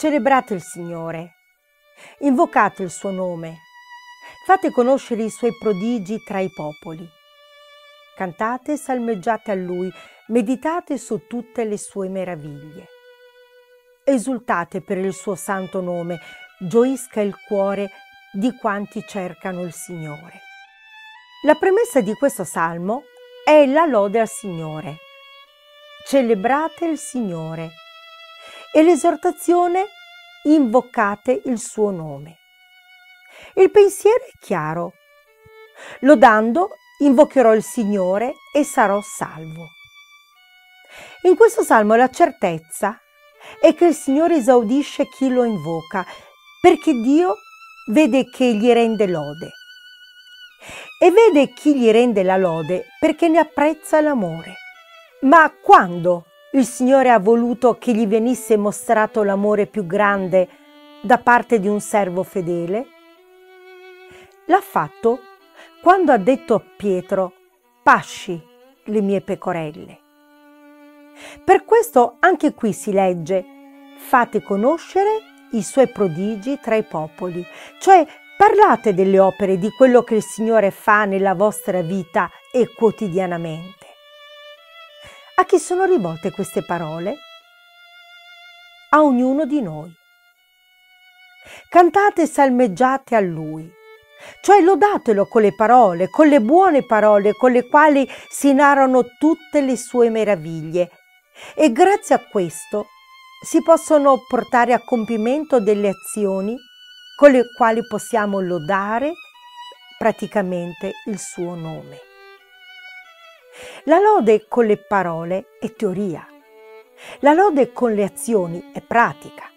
Celebrate il Signore, invocate il suo nome, fate conoscere i suoi prodigi tra i popoli. Cantate e salmeggiate a Lui, meditate su tutte le sue meraviglie. Esultate per il suo santo nome, gioisca il cuore di quanti cercano il Signore. La premessa di questo salmo è la lode al Signore. Celebrate il Signore e l'esortazione invocate il suo nome. Il pensiero è chiaro. Lodando invocherò il Signore e sarò salvo. In questo salmo la certezza è che il Signore esaudisce chi lo invoca, perché Dio vede che gli rende lode e vede chi gli rende la lode perché ne apprezza l'amore. Ma quando il Signore ha voluto che gli venisse mostrato l'amore più grande da parte di un servo fedele? L'ha fatto quando ha detto a Pietro, pasci le mie pecorelle. Per questo anche qui si legge, fate conoscere i suoi prodigi tra i popoli, cioè Parlate delle opere di quello che il Signore fa nella vostra vita e quotidianamente. A chi sono rivolte queste parole? A ognuno di noi. Cantate e salmeggiate a Lui, cioè lodatelo con le parole, con le buone parole con le quali si narrano tutte le sue meraviglie e grazie a questo si possono portare a compimento delle azioni con le quali possiamo lodare praticamente il suo nome. La lode con le parole è teoria, la lode con le azioni è pratica.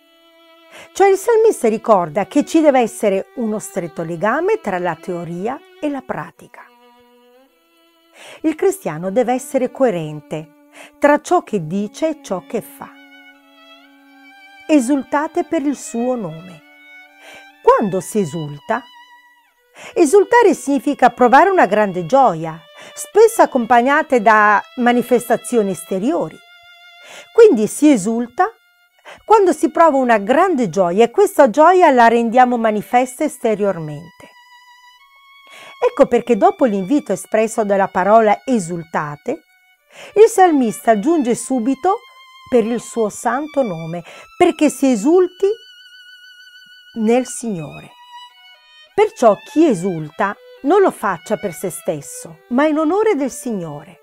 Cioè il salmista ricorda che ci deve essere uno stretto legame tra la teoria e la pratica. Il cristiano deve essere coerente tra ciò che dice e ciò che fa. Esultate per il suo nome quando si esulta? Esultare significa provare una grande gioia, spesso accompagnate da manifestazioni esteriori. Quindi si esulta quando si prova una grande gioia e questa gioia la rendiamo manifesta esteriormente. Ecco perché dopo l'invito espresso dalla parola esultate, il salmista aggiunge subito per il suo santo nome, perché si esulti nel Signore. Perciò chi esulta non lo faccia per se stesso, ma in onore del Signore,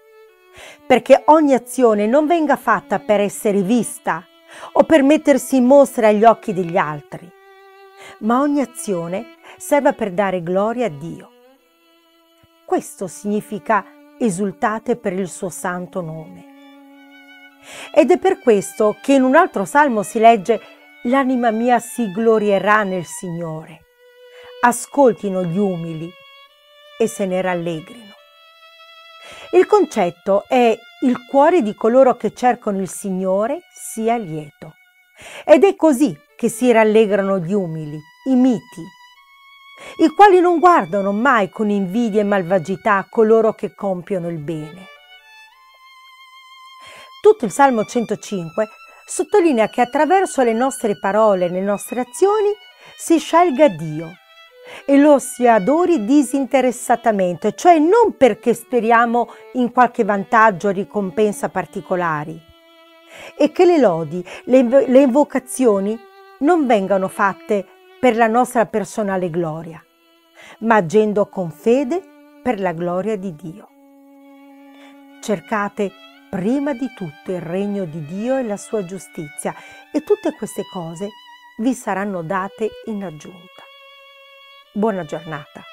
perché ogni azione non venga fatta per essere vista o per mettersi in mostra agli occhi degli altri, ma ogni azione serva per dare gloria a Dio. Questo significa esultate per il suo santo nome. Ed è per questo che in un altro salmo si legge L'anima mia si glorierà nel Signore. Ascoltino gli umili e se ne rallegrino. Il concetto è il cuore di coloro che cercano il Signore sia lieto. Ed è così che si rallegrano gli umili, i miti, i quali non guardano mai con invidia e malvagità coloro che compiono il bene. Tutto il Salmo 105 sottolinea che attraverso le nostre parole e le nostre azioni si scelga Dio e lo si adori disinteressatamente, cioè non perché speriamo in qualche vantaggio o ricompensa particolari, e che le lodi, le, le invocazioni non vengano fatte per la nostra personale gloria, ma agendo con fede per la gloria di Dio. Cercate prima di tutto il regno di Dio e la sua giustizia e tutte queste cose vi saranno date in aggiunta. Buona giornata.